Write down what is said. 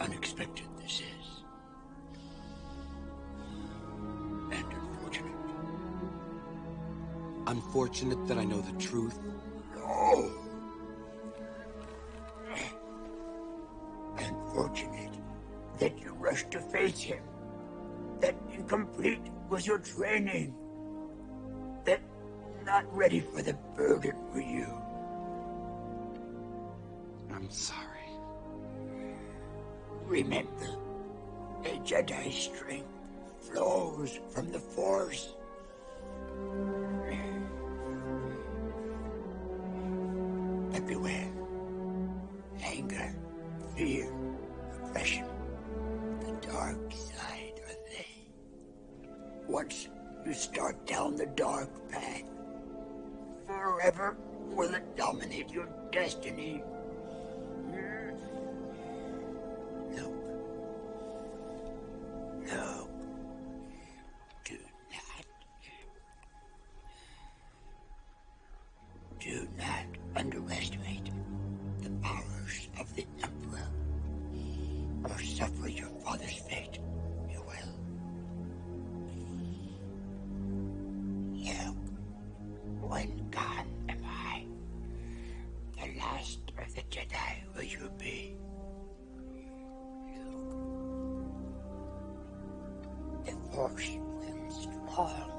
unexpected this is. And unfortunate. Unfortunate that I know the truth. No. Unfortunate that you rushed to face him. That incomplete was your training. That not ready for the burden were you. I'm sorry. Remember, a Jedi strength flows from the Force. But beware. Anger, fear, oppression. The dark side are they. Once you start down the dark path, forever will it dominate your destiny. Not underestimate the powers of the Emperor. Or suffer your father's fate. You will. Luke, when gone am I? The last of the Jedi will you be? The Force will strong.